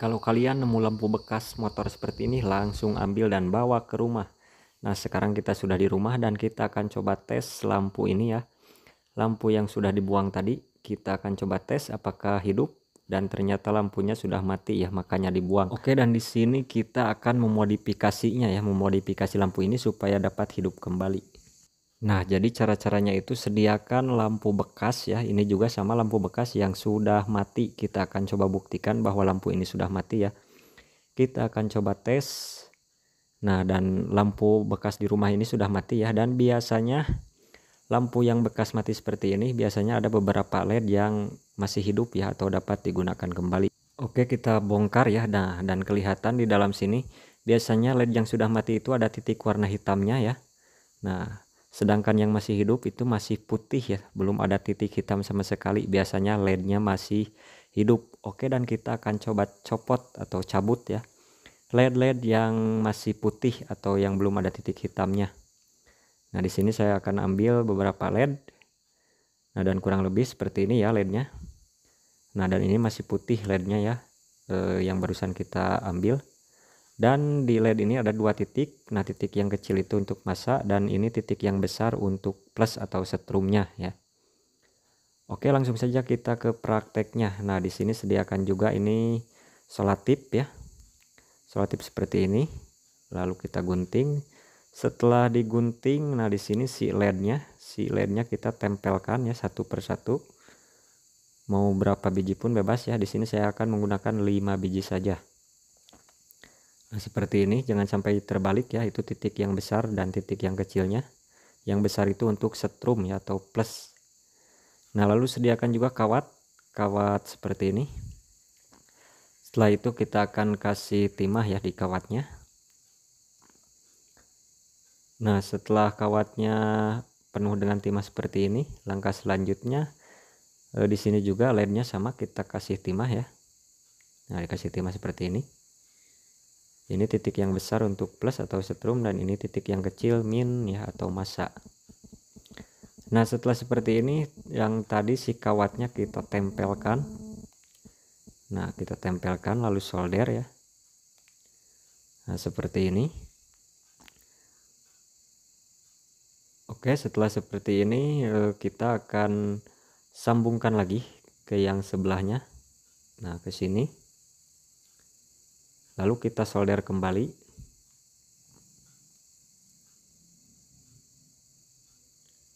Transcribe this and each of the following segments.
Kalau kalian nemu lampu bekas motor seperti ini langsung ambil dan bawa ke rumah. Nah sekarang kita sudah di rumah dan kita akan coba tes lampu ini ya. Lampu yang sudah dibuang tadi kita akan coba tes apakah hidup dan ternyata lampunya sudah mati ya makanya dibuang. Oke dan di sini kita akan memodifikasinya ya memodifikasi lampu ini supaya dapat hidup kembali. Nah jadi cara-caranya itu sediakan lampu bekas ya. Ini juga sama lampu bekas yang sudah mati. Kita akan coba buktikan bahwa lampu ini sudah mati ya. Kita akan coba tes. Nah dan lampu bekas di rumah ini sudah mati ya. Dan biasanya lampu yang bekas mati seperti ini biasanya ada beberapa led yang masih hidup ya atau dapat digunakan kembali. Oke kita bongkar ya. Nah dan kelihatan di dalam sini biasanya led yang sudah mati itu ada titik warna hitamnya ya. Nah sedangkan yang masih hidup itu masih putih ya belum ada titik hitam sama sekali. Biasanya lednya masih hidup. Oke dan kita akan coba copot atau cabut ya. Led-led yang masih putih atau yang belum ada titik hitamnya. Nah di sini saya akan ambil beberapa led. Nah dan kurang lebih seperti ini ya lednya. Nah dan ini masih putih lednya ya eh, yang barusan kita ambil dan di LED ini ada dua titik. Nah titik yang kecil itu untuk masa dan ini titik yang besar untuk plus atau setrumnya ya. Oke langsung saja kita ke prakteknya. Nah di sini sediakan juga ini solatip ya. Solatip seperti ini. Lalu kita gunting. Setelah digunting nah di sini si lednya si lednya kita tempelkan ya satu persatu mau berapa biji pun bebas ya. Di sini saya akan menggunakan 5 biji saja seperti ini, jangan sampai terbalik ya, itu titik yang besar dan titik yang kecilnya. Yang besar itu untuk setrum ya atau plus. Nah, lalu sediakan juga kawat, kawat seperti ini. Setelah itu kita akan kasih timah ya di kawatnya. Nah, setelah kawatnya penuh dengan timah seperti ini, langkah selanjutnya eh, di sini juga lednya sama kita kasih timah ya. Nah, dikasih timah seperti ini ini titik yang besar untuk plus atau setrum dan ini titik yang kecil min ya atau masa nah setelah seperti ini yang tadi si kawatnya kita tempelkan. Nah kita tempelkan lalu solder ya. Nah seperti ini. Oke setelah seperti ini eh, kita akan sambungkan lagi ke yang sebelahnya. Nah ke sini lalu kita solder kembali.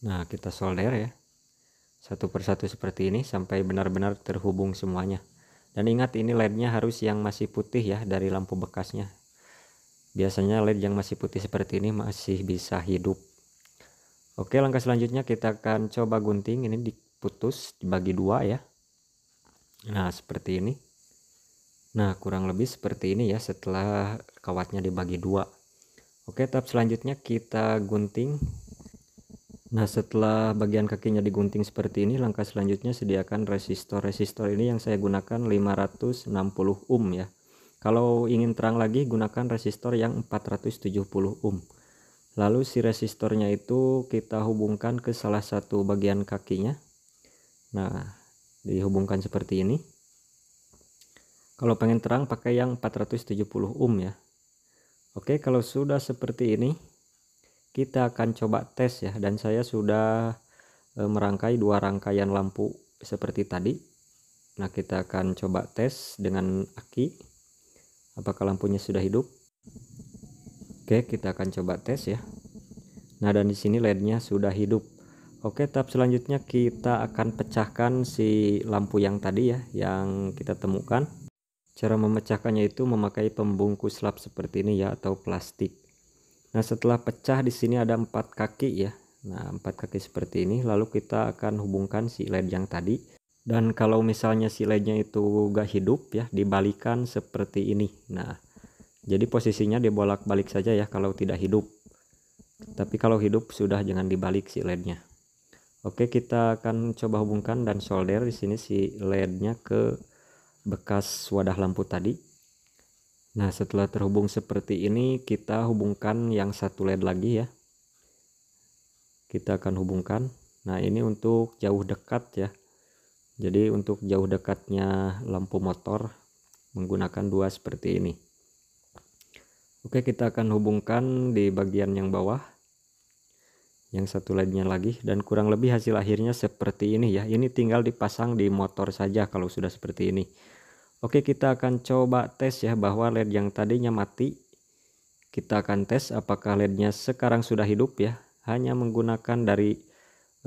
Nah kita solder ya. Satu persatu seperti ini sampai benar-benar terhubung semuanya. Dan ingat ini lednya harus yang masih putih ya dari lampu bekasnya. Biasanya led yang masih putih seperti ini masih bisa hidup. Oke langkah selanjutnya kita akan coba gunting. Ini diputus dibagi dua ya. Nah seperti ini Nah kurang lebih seperti ini ya setelah kawatnya dibagi dua. Oke tahap selanjutnya kita gunting. Nah setelah bagian kakinya digunting seperti ini langkah selanjutnya sediakan resistor. Resistor ini yang saya gunakan 560 ohm ya. Kalau ingin terang lagi gunakan resistor yang 470 ohm. Lalu si resistornya itu kita hubungkan ke salah satu bagian kakinya. Nah dihubungkan seperti ini kalau pengen terang pakai yang 470 ohm ya. Oke kalau sudah seperti ini kita akan coba tes ya. Dan saya sudah e, merangkai dua rangkaian lampu seperti tadi. Nah kita akan coba tes dengan aki. Apakah lampunya sudah hidup? Oke kita akan coba tes ya. Nah dan di sini lednya sudah hidup. Oke tahap selanjutnya kita akan pecahkan si lampu yang tadi ya yang kita temukan Cara memecahkannya itu memakai pembungkus lap seperti ini ya atau plastik. Nah setelah pecah di sini ada empat kaki ya. Nah empat kaki seperti ini lalu kita akan hubungkan si led yang tadi. Dan kalau misalnya si lednya itu gak hidup ya dibalikan seperti ini. Nah jadi posisinya dibolak-balik saja ya kalau tidak hidup. Tapi kalau hidup sudah jangan dibalik si lednya. Oke kita akan coba hubungkan dan solder di sini si lednya ke bekas wadah lampu tadi. Nah setelah terhubung seperti ini kita hubungkan yang satu led lagi ya. Kita akan hubungkan. Nah ini untuk jauh dekat ya. Jadi untuk jauh dekatnya lampu motor menggunakan dua seperti ini. Oke kita akan hubungkan di bagian yang bawah. Yang satu lainnya lagi. Dan kurang lebih hasil akhirnya seperti ini ya. Ini tinggal dipasang di motor saja kalau sudah seperti ini Oke kita akan coba tes ya bahwa led yang tadinya mati. Kita akan tes apakah lednya sekarang sudah hidup ya. Hanya menggunakan dari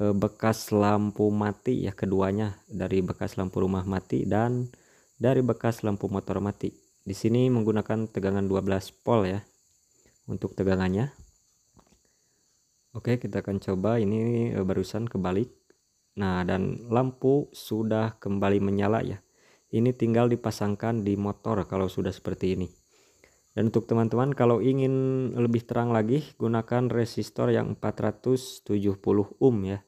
e, bekas lampu mati ya keduanya. Dari bekas lampu rumah mati dan dari bekas lampu motor mati. Di sini menggunakan tegangan 12 volt ya untuk tegangannya. Oke kita akan coba. Ini e, barusan kebalik. Nah dan lampu sudah kembali menyala ya ini tinggal dipasangkan di motor kalau sudah seperti ini. Dan untuk teman-teman kalau ingin lebih terang lagi gunakan resistor yang 470 ohm ya